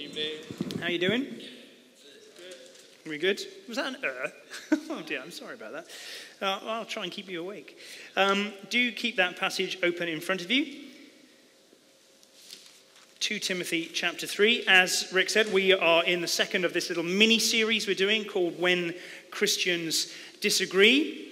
Evening. How you doing? are We good? Was that an uh? oh dear, I'm sorry about that. Uh, I'll try and keep you awake. Um, do keep that passage open in front of you. 2 Timothy chapter 3. As Rick said, we are in the second of this little mini series we're doing called When Christians Disagree.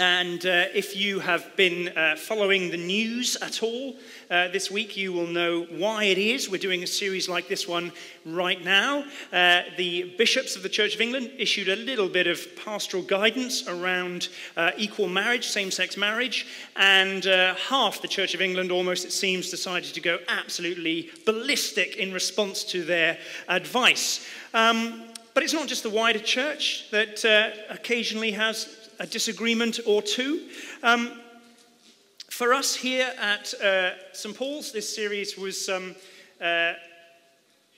And uh, if you have been uh, following the news at all uh, this week, you will know why it is we're doing a series like this one right now. Uh, the bishops of the Church of England issued a little bit of pastoral guidance around uh, equal marriage, same sex marriage, and uh, half the Church of England almost, it seems, decided to go absolutely ballistic in response to their advice. Um, but it's not just the wider church that occasionally has a disagreement or two. Um, for us here at uh, St. Paul's, this series was um, uh,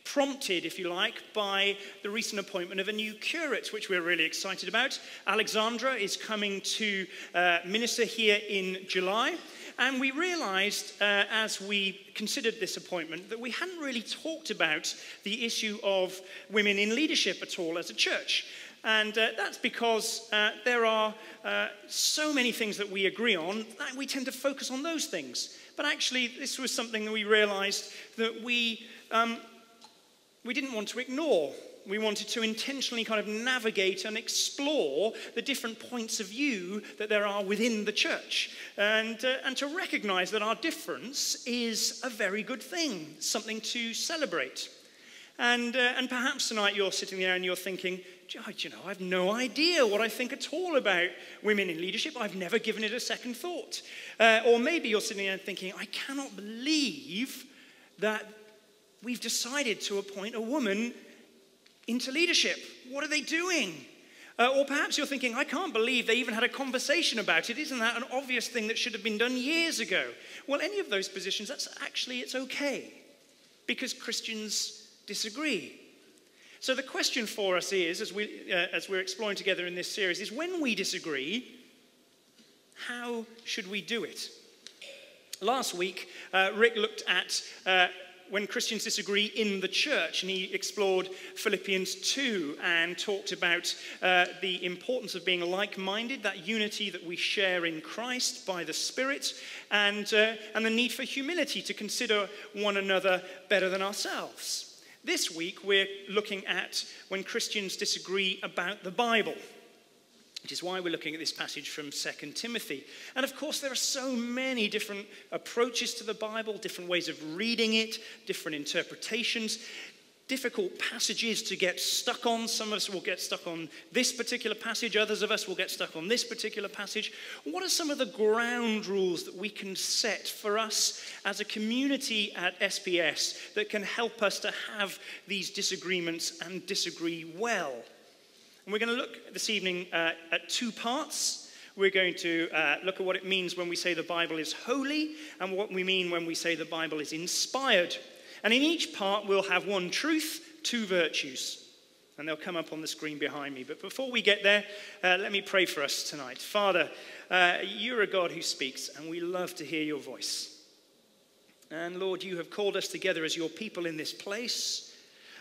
prompted, if you like, by the recent appointment of a new curate, which we're really excited about. Alexandra is coming to uh, minister here in July. And we realized uh, as we considered this appointment that we hadn't really talked about the issue of women in leadership at all as a church. And uh, that's because uh, there are uh, so many things that we agree on that we tend to focus on those things. But actually, this was something that we realized that we, um, we didn't want to ignore. We wanted to intentionally kind of navigate and explore the different points of view that there are within the church. And, uh, and to recognize that our difference is a very good thing, something to celebrate. And, uh, and perhaps tonight you're sitting there and you're thinking, you know, I have no idea what I think at all about women in leadership. I've never given it a second thought. Uh, or maybe you're sitting there thinking, I cannot believe that we've decided to appoint a woman into leadership. What are they doing? Uh, or perhaps you're thinking, I can't believe they even had a conversation about it. Isn't that an obvious thing that should have been done years ago? Well, any of those positions, that's actually, it's okay because Christians disagree. So the question for us is, as, we, uh, as we're exploring together in this series, is when we disagree, how should we do it? Last week, uh, Rick looked at uh, when Christians disagree in the church, and he explored Philippians 2 and talked about uh, the importance of being like minded, that unity that we share in Christ by the Spirit, and, uh, and the need for humility to consider one another better than ourselves. This week, we're looking at when Christians disagree about the Bible, which is why we're looking at this passage from 2 Timothy. And of course, there are so many different approaches to the Bible, different ways of reading it, different interpretations difficult passages to get stuck on. Some of us will get stuck on this particular passage, others of us will get stuck on this particular passage. What are some of the ground rules that we can set for us as a community at SPS that can help us to have these disagreements and disagree well? And we're going to look this evening uh, at two parts. We're going to uh, look at what it means when we say the Bible is holy and what we mean when we say the Bible is inspired. And in each part, we'll have one truth, two virtues. And they'll come up on the screen behind me. But before we get there, uh, let me pray for us tonight. Father, uh, you're a God who speaks, and we love to hear your voice. And Lord, you have called us together as your people in this place.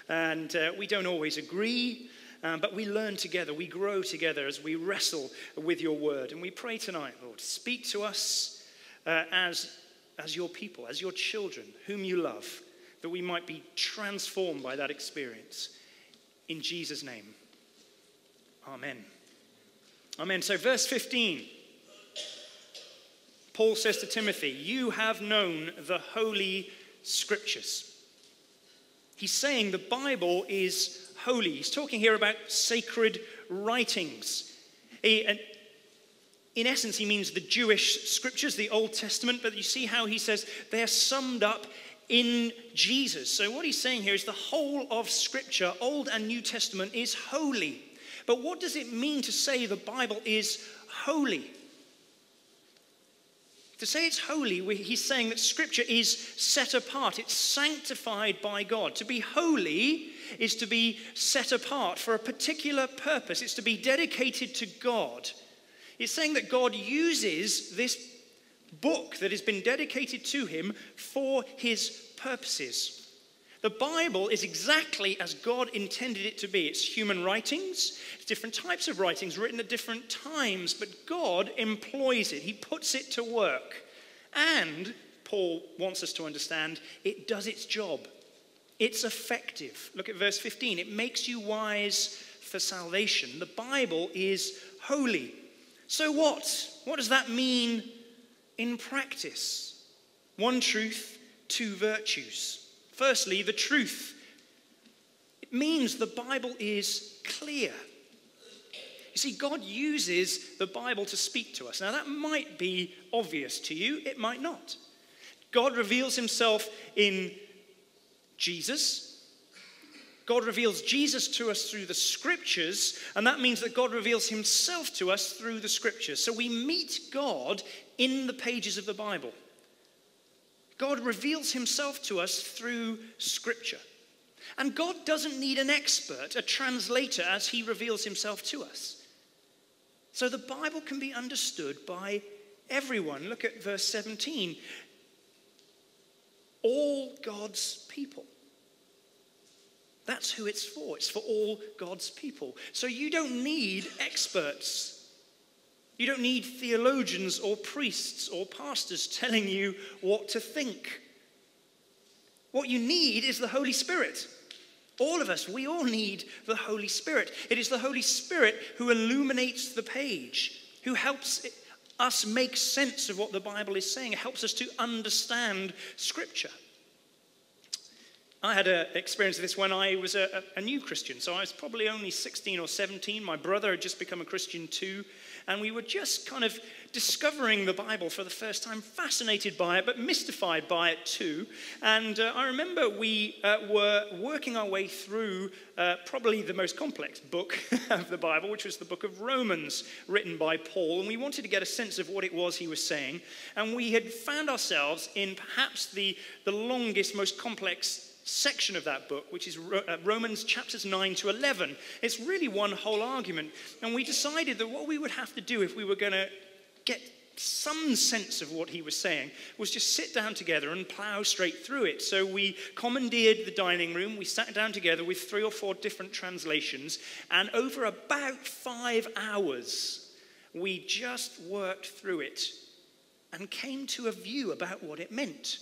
And uh, we don't always agree, um, but we learn together. We grow together as we wrestle with your word. And we pray tonight, Lord, speak to us uh, as, as your people, as your children, whom you love that we might be transformed by that experience. In Jesus' name, Amen. Amen. So, verse 15, Paul says to Timothy, You have known the Holy Scriptures. He's saying the Bible is holy. He's talking here about sacred writings. He, in essence, he means the Jewish scriptures, the Old Testament, but you see how he says they're summed up in Jesus. So, what he's saying here is the whole of Scripture, Old and New Testament, is holy. But what does it mean to say the Bible is holy? To say it's holy, he's saying that Scripture is set apart, it's sanctified by God. To be holy is to be set apart for a particular purpose, it's to be dedicated to God. It's saying that God uses this book that has been dedicated to him for his purposes. The Bible is exactly as God intended it to be. It's human writings, different types of writings written at different times, but God employs it, He puts it to work. And, Paul wants us to understand, it does its job. It's effective. Look at verse 15. It makes you wise for salvation. The Bible is holy. So, what? What does that mean in practice? One truth, two virtues. Firstly, the truth. It means the Bible is clear. You see, God uses the Bible to speak to us. Now, that might be obvious to you, it might not. God reveals himself in Jesus. God reveals Jesus to us through the scriptures, and that means that God reveals himself to us through the scriptures. So we meet God in the pages of the Bible. God reveals himself to us through Scripture. And God doesn't need an expert, a translator, as he reveals himself to us. So the Bible can be understood by everyone. Look at verse 17. All God's people. That's who it's for. It's for all God's people. So you don't need experts you don't need theologians or priests or pastors telling you what to think. What you need is the Holy Spirit. All of us, we all need the Holy Spirit. It is the Holy Spirit who illuminates the page, who helps us make sense of what the Bible is saying, helps us to understand Scripture. I had an experience of this when I was a, a, new Christian. So I was probably only 16 or 17. My brother had just become a Christian too and we were just kind of discovering the Bible for the first time, fascinated by it, but mystified by it too. And uh, I remember we uh, were working our way through uh, probably the most complex book of the Bible, which was the book of Romans, written by Paul. And we wanted to get a sense of what it was he was saying. And we had found ourselves in perhaps the, the longest, most complex section of that book, which is uh, Romans chapters 9 to 11. It's really one whole argument. And we decided that what we would have to do if we were going to get some sense of what he was saying was just sit down together and plow straight through it. So we commandeered the dining room, we sat down together with three or four different translations, and over about five hours, we just worked through it and came to a view about what it meant.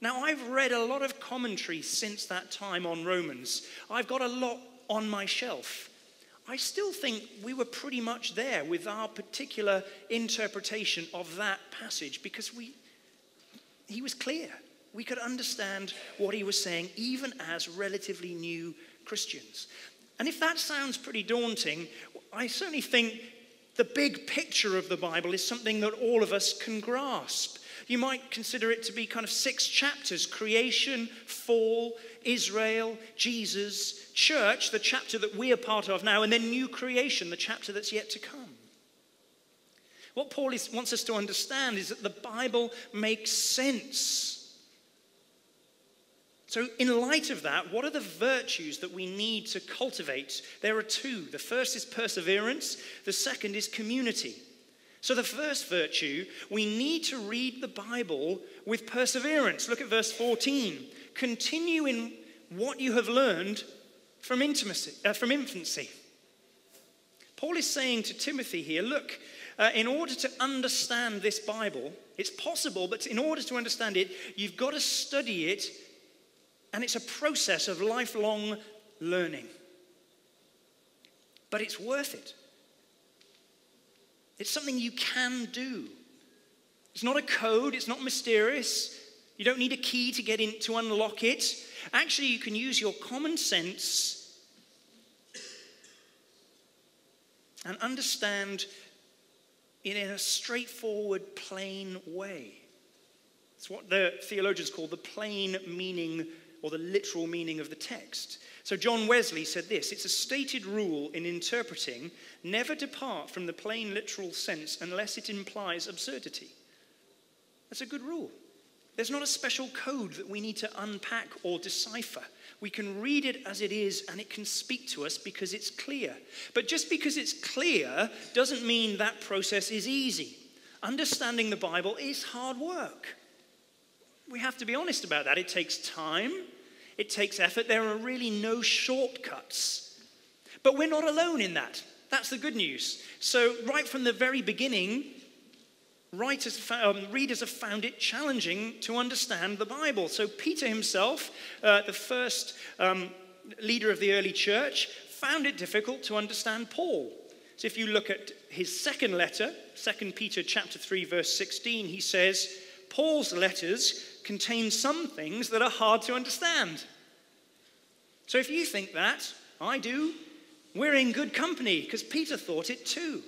Now, I've read a lot of commentary since that time on Romans. I've got a lot on my shelf. I still think we were pretty much there with our particular interpretation of that passage because we, he was clear. We could understand what he was saying, even as relatively new Christians. And if that sounds pretty daunting, I certainly think the big picture of the Bible is something that all of us can grasp. You might consider it to be kind of six chapters creation, fall, Israel, Jesus, church, the chapter that we are part of now, and then new creation, the chapter that's yet to come. What Paul is, wants us to understand is that the Bible makes sense. So, in light of that, what are the virtues that we need to cultivate? There are two. The first is perseverance, the second is community. So, the first virtue, we need to read the Bible with perseverance. Look at verse 14. Continue in what you have learned from, intimacy, uh, from infancy. Paul is saying to Timothy here look, uh, in order to understand this Bible, it's possible, but in order to understand it, you've got to study it, and it's a process of lifelong learning. But it's worth it. It's something you can do. It's not a code, it's not mysterious. You don't need a key to get in to unlock it. Actually, you can use your common sense and understand it in a straightforward, plain way. It's what the theologians call the plain meaning or the literal meaning of the text. So, John Wesley said this it's a stated rule in interpreting never depart from the plain literal sense unless it implies absurdity. That's a good rule. There's not a special code that we need to unpack or decipher. We can read it as it is and it can speak to us because it's clear. But just because it's clear doesn't mean that process is easy. Understanding the Bible is hard work. We have to be honest about that. It takes time, it takes effort. There are really no shortcuts. But we're not alone in that. That's the good news. So, right from the very beginning, writers, um, readers have found it challenging to understand the Bible. So, Peter himself, uh, the first um, leader of the early church, found it difficult to understand Paul. So, if you look at his second letter, 2 Peter chapter 3, verse 16, he says, Paul's letters contain some things that are hard to understand. So, if you think that, I do, we're in good company because Peter thought it too.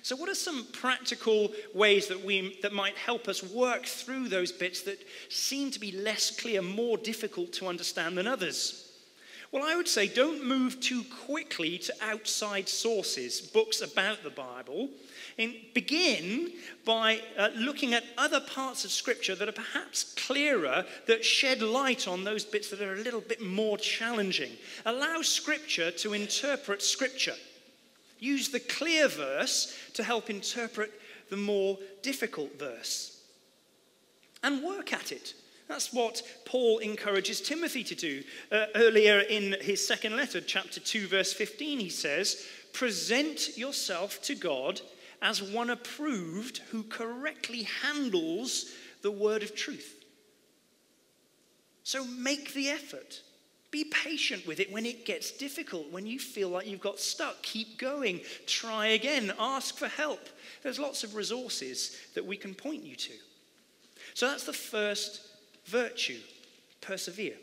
So, what are some practical ways that, we, that might help us work through those bits that seem to be less clear, more difficult to understand than others? Well, I would say don't move too quickly to outside sources, books about the Bible. Begin by uh, looking at other parts of Scripture that are perhaps clearer, that shed light on those bits that are a little bit more challenging. Allow Scripture to interpret Scripture. Use the clear verse to help interpret the more difficult verse. And work at it. That's what Paul encourages Timothy to do. Uh, earlier in his second letter, chapter 2, verse 15, he says, Present yourself to God as one approved who correctly handles the word of truth. So make the effort. Be patient with it when it gets difficult, when you feel like you've got stuck. Keep going. Try again. Ask for help. There's lots of resources that we can point you to. So that's the first virtue persevere.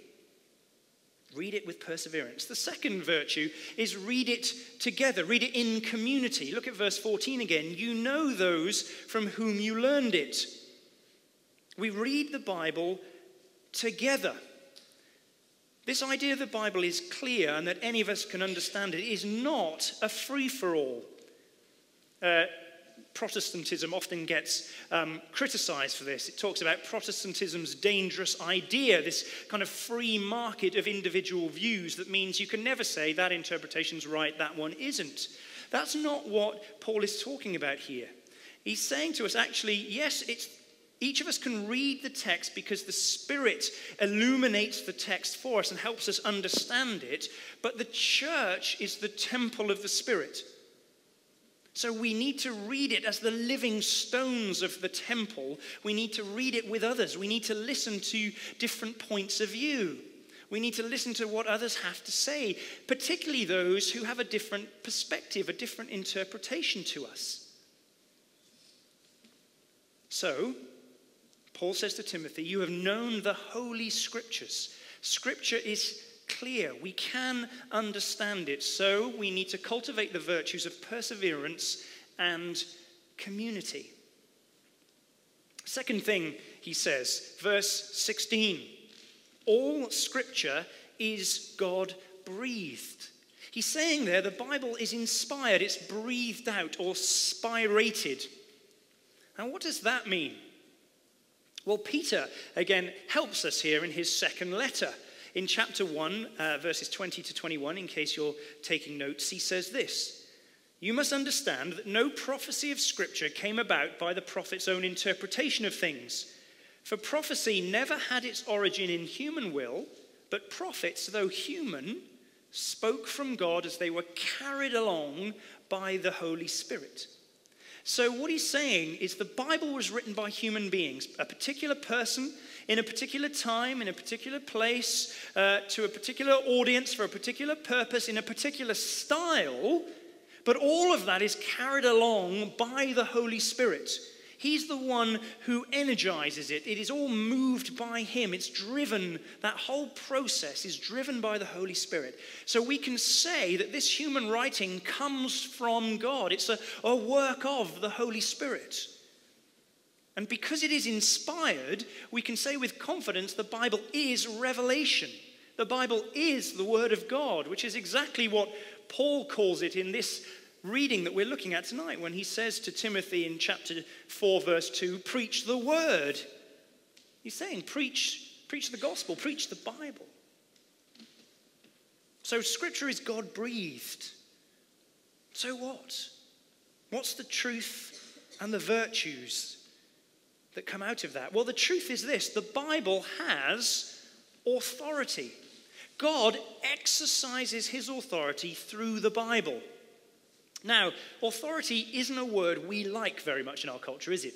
Read it with perseverance. The second virtue is read it together, read it in community. Look at verse 14 again. You know those from whom you learned it. We read the Bible together. This idea of the Bible is clear and that any of us can understand it is not a free for all. Uh, Protestantism often gets um, criticized for this. It talks about Protestantism's dangerous idea, this kind of free market of individual views that means you can never say that interpretation's right, that one isn't. That's not what Paul is talking about here. He's saying to us, actually, yes, each of us can read the text because the Spirit illuminates the text for us and helps us understand it, but the church is the temple of the Spirit. So we need to read it as the living stones of the temple. We need to read it with others. We need to listen to different points of view. We need to listen to what others have to say, particularly those who have a different perspective, a different interpretation to us. So, Paul says to Timothy, You have known the Holy Scriptures. Scripture is clear. We can understand it. So we need to cultivate the virtues of perseverance and community. Second thing he says, verse 16 all scripture is God breathed. He's saying there the Bible is inspired, it's breathed out or spirated. Now, what does that mean? Well, Peter, again, helps us here in his second letter. In chapter 1, uh, verses 20 to 21, in case you're taking notes, he says this You must understand that no prophecy of Scripture came about by the prophet's own interpretation of things. For prophecy never had its origin in human will, but prophets, though human, spoke from God as they were carried along by the Holy Spirit. So, what he's saying is the Bible was written by human beings, a particular person in a particular time, in a particular place, uh, to a particular audience, for a particular purpose, in a particular style, but all of that is carried along by the Holy Spirit. He's the one who energizes it. It is all moved by Him. It's driven, that whole process is driven by the Holy Spirit. So we can say that this human writing comes from God. It's a, a work of the Holy Spirit. And because it is inspired, we can say with confidence the Bible is revelation. The Bible is the Word of God, which is exactly what Paul calls it in this reading that we're looking at tonight when he says to Timothy in chapter 4, verse 2, preach the word. He's saying, preach, preach the gospel, preach the Bible. So scripture is God breathed. So what? What's the truth and the virtues that come out of that? Well, the truth is this the Bible has authority. God exercises his authority through the Bible. Now, authority isn't a word we like very much in our culture, is it?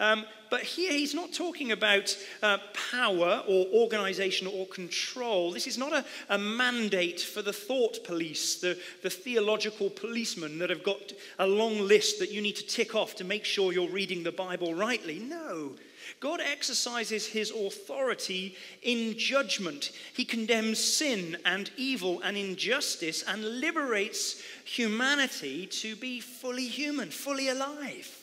Um, but here he's not talking about uh, power or organization or control. This is not a, a mandate for the thought police, the, the theological policemen that have got a long list that you need to tick off to make sure you're reading the Bible rightly. No. God exercises his authority in judgment. He condemns sin and evil and injustice and liberates humanity to be fully human, fully alive.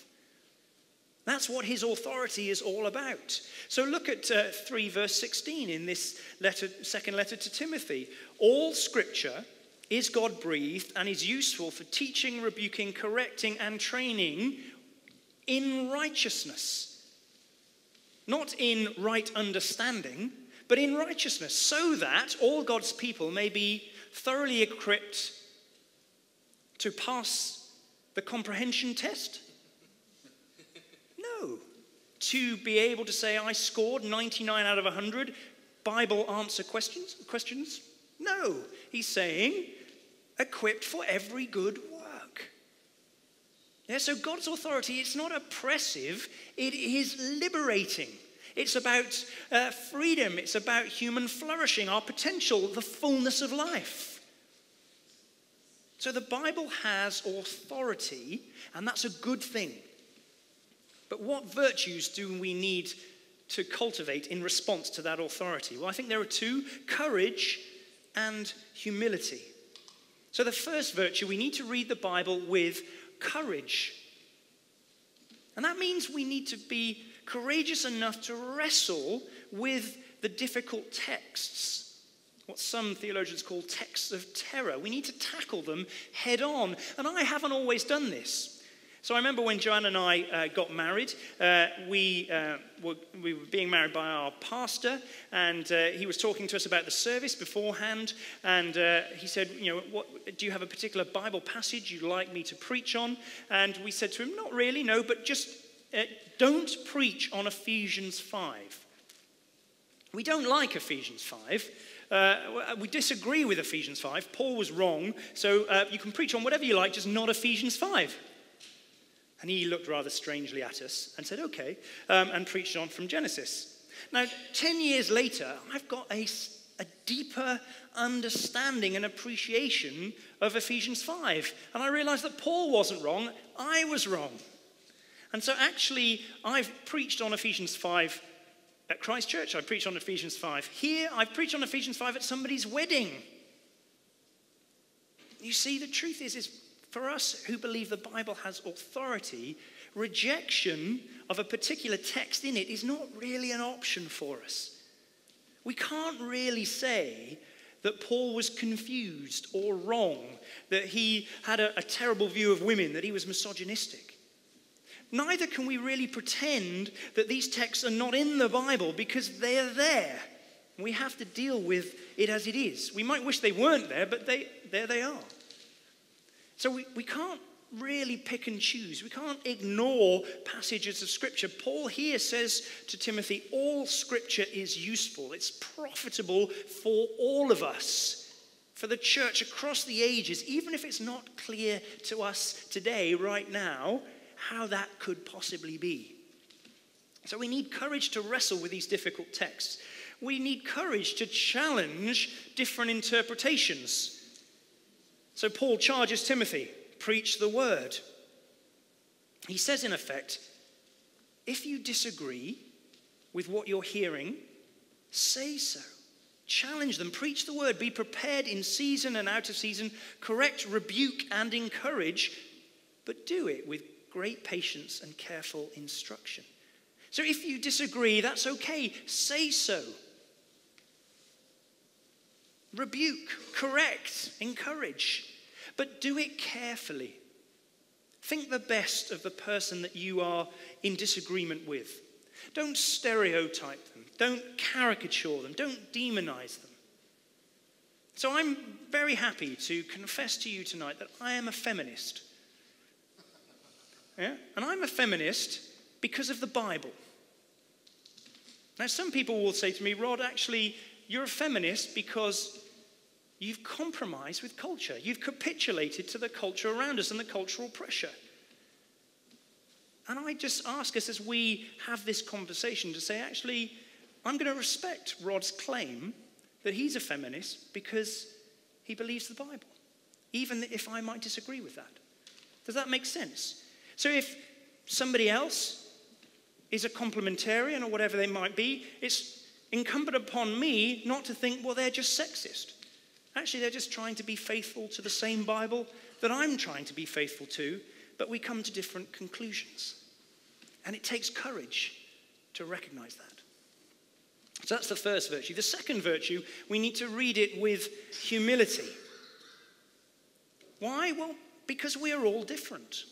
That's what his authority is all about. So look at uh, 3 verse 16 in this letter, second letter to Timothy. All scripture is God breathed and is useful for teaching, rebuking, correcting, and training in righteousness. Not in right understanding, but in righteousness, so that all God's people may be thoroughly equipped to pass the comprehension test No. to be able to say, I scored 99 out of 100 Bible answer questions? questions? No. He's saying, equipped for every good work. Yeah, so God's authority, it's not oppressive, it is liberating. It's about uh, freedom, it's about human flourishing, our potential, the fullness of life. So the Bible has authority, and that's a good thing. But what virtues do we need to cultivate in response to that authority? Well, I think there are two courage and humility. So, the first virtue, we need to read the Bible with courage. And that means we need to be courageous enough to wrestle with the difficult texts, what some theologians call texts of terror. We need to tackle them head on. And I haven't always done this. So I remember when Joanne and I uh, got married, uh, we, uh, were, we were being married by our pastor, and uh, he was talking to us about the service beforehand. And uh, he said, You know, what, do you have a particular Bible passage you'd like me to preach on? And we said to him, Not really, no, but just uh, don't preach on Ephesians 5. We don't like Ephesians 5. Uh, we disagree with Ephesians 5. Paul was wrong, so uh, you can preach on whatever you like, just not Ephesians 5. And he looked rather strangely at us and said, okay, um, and preached on from Genesis. Now, 10 years later, I've got a, a deeper understanding and appreciation of Ephesians 5. And I realized that Paul wasn't wrong, I was wrong. And so, actually, I've preached on Ephesians 5 at Christ Church. I preached on Ephesians 5 here. I've preached on Ephesians 5 at somebody's wedding. You see, the truth is, is for us who believe the Bible has authority, rejection of a particular text in it is not really an option for us. We can't really say that Paul was confused or wrong, that he had a, a, terrible view of women, that he was misogynistic. Neither can we really pretend that these texts are not in the Bible because they're there. We have to deal with it as it is. We might wish they weren't there, but they, there they are. So we, we can't really pick and choose. We can't ignore passages of Scripture. Paul here says to Timothy, all Scripture is useful, it's profitable for all of us, for the church across the ages, even if it's not clear to us today, right now, how that could possibly be. So we need courage to wrestle with these difficult texts. We need courage to challenge different interpretations. So Paul charges Timothy preach the word. He says, in effect, if you disagree with what you're hearing, say so. Challenge them, preach the word, be prepared in season and out of season, correct, rebuke, and encourage, but do it with great patience and careful instruction. So if you disagree, that's okay. Say so. Rebuke, correct, encourage, but do it carefully. Think the best of the person that you are in disagreement with. Don't stereotype them, don't caricature them, don't demonize them. So I'm very happy to confess to you tonight that I am a feminist. Yeah? And I'm a feminist because of the Bible. Now, some people will say to me, Rod, actually, you're a feminist because you've compromised with culture. You've capitulated to the culture around us and the cultural pressure. And I just ask us as we have this conversation to say, actually, I'm going to respect Rod's claim that he's a feminist because he believes the Bible, even if I might disagree with that. Does that make sense? So if somebody else is a complementarian or whatever they might be, it's incumbent upon me not to think, well, they're just sexist. Actually, they're just trying to be faithful to the same Bible that I'm trying to be faithful to, but we come to different conclusions. And it takes courage to recognize that. So that's the first virtue. The second virtue, we need to read it with humility. Why? Well, because we are all different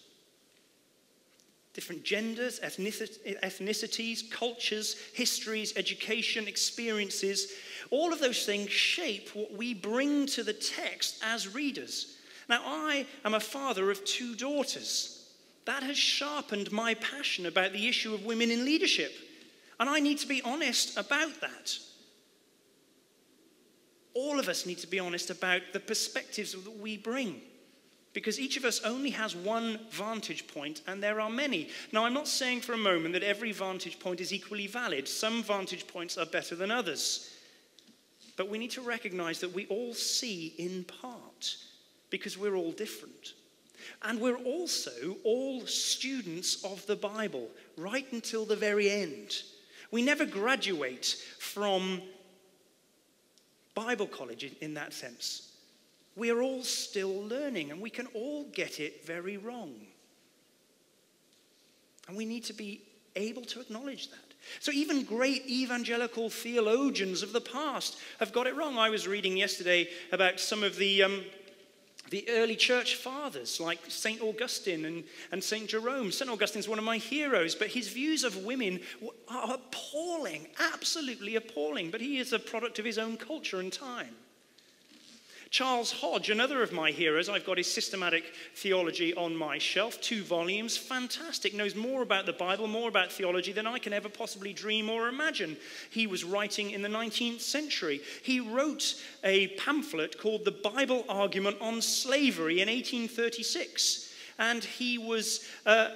different genders, ethnicities, cultures, histories, education, experiences. All of those things shape what we bring to the text as readers. Now, I am a father of two daughters. That has sharpened my passion about the issue of women in leadership. And I need to be honest about that. All of us need to be honest about the perspectives that we bring because each of us only has one vantage point, and there are many. Now, I'm not saying for a moment that every vantage point is equally valid. Some vantage points are better than others. But we need to recognize that we all see in part because we're all different. And we're also all students of the Bible right until the very end. We never graduate from Bible college in, that sense. We are all still learning and we can all get it very wrong. And we need to be able to acknowledge that. So, even great evangelical theologians of the past have got it wrong. I was reading yesterday about some of the, um, the early church fathers, like St. Augustine and, and St. Jerome. St. Augustine's one of my heroes, but his views of women are appalling, absolutely appalling. But he is a product of his own culture and time. Charles Hodge, another of my heroes, I've got his systematic theology on my shelf, two volumes, fantastic, knows more about the Bible, more about theology than I can ever possibly dream or imagine. He was writing in the 19th century. He wrote a pamphlet called The Bible Argument on Slavery in 1836, and he was uh,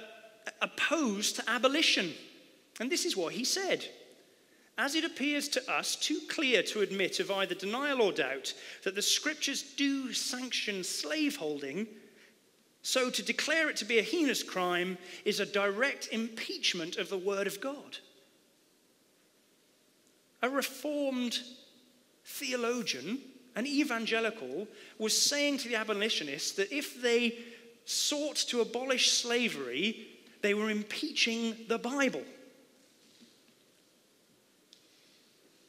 opposed to abolition. And this is what he said as it appears to us too clear to admit of either denial or doubt that the scriptures do sanction slaveholding, so to declare it to be a heinous crime is a direct impeachment of the word of God. A reformed theologian, an evangelical, was saying to the abolitionists that if they sought to abolish slavery, they were impeaching the Bible.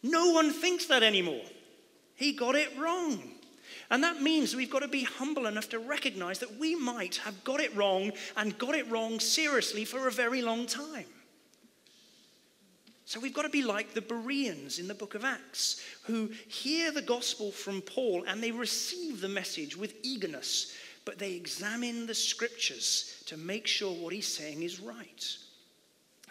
No one thinks that anymore. He got it wrong. And that means we've got to be humble enough to recognize that we might have got it wrong and got it wrong seriously for a very long time. So we've got to be like the Bereans in the book of Acts, who hear the gospel from Paul and they receive the message with eagerness, but they examine the scriptures to make sure what he's saying is right.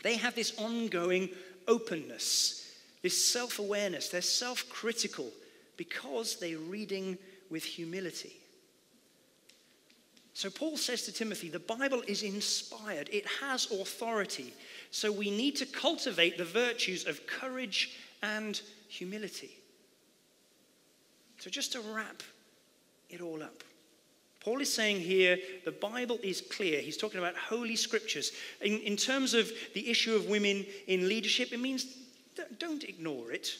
They have this ongoing openness this self awareness. They're self critical because they're reading with humility. So Paul says to Timothy, the Bible is inspired, it has authority. So we need to cultivate the virtues of courage and humility. So just to wrap it all up. Paul is saying here the Bible is clear. He's talking about holy scriptures. In, in terms of the issue of women in leadership, it means don't ignore it.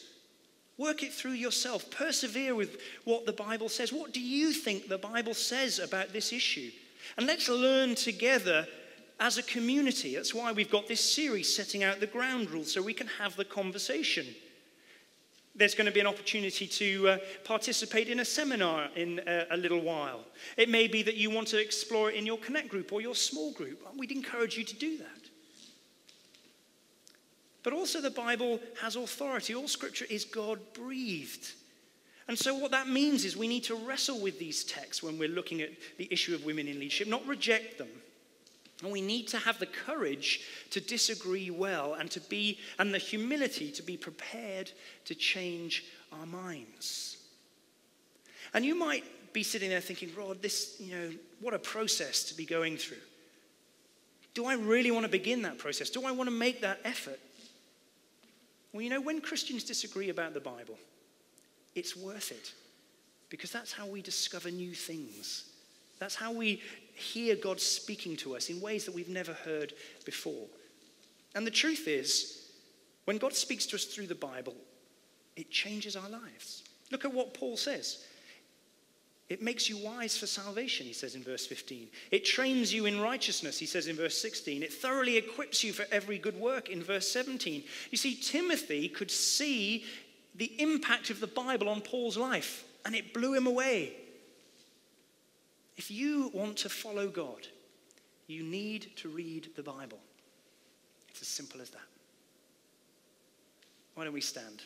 Work it through yourself. Persevere with what the Bible says. What do you think the Bible says about this issue? And let's learn together as a community. That's why we've got this series setting out the ground rules so we can have the conversation. There's going to be an opportunity to uh, participate in a seminar in uh, a little while. It may be that you want to explore it in your connect group or your small group. We'd encourage you to do that. But also, the Bible has authority. All scripture is God breathed. And so, what that means is we need to wrestle with these texts when we're looking at the issue of women in leadership, not reject them. And we need to have the courage to disagree well and to be and the humility to be prepared to change our minds. And you might be sitting there thinking, Rod, this, you know, what a process to be going through. Do I really want to begin that process? Do I want to make that effort? Well, you know, when Christians disagree about the Bible, it's worth it because that's how we discover new things. That's how we hear God speaking to us in ways that we've never heard before. And the truth is, when God speaks to us through the Bible, it changes our lives. Look at what Paul says. It makes you wise for salvation, he says in verse 15. It trains you in righteousness, he says in verse 16. It thoroughly equips you for every good work in verse 17. You see, Timothy could see the impact of the Bible on Paul's life, and it blew him away. If you want to follow God, you need to read the Bible. It's as simple as that. Why don't we stand?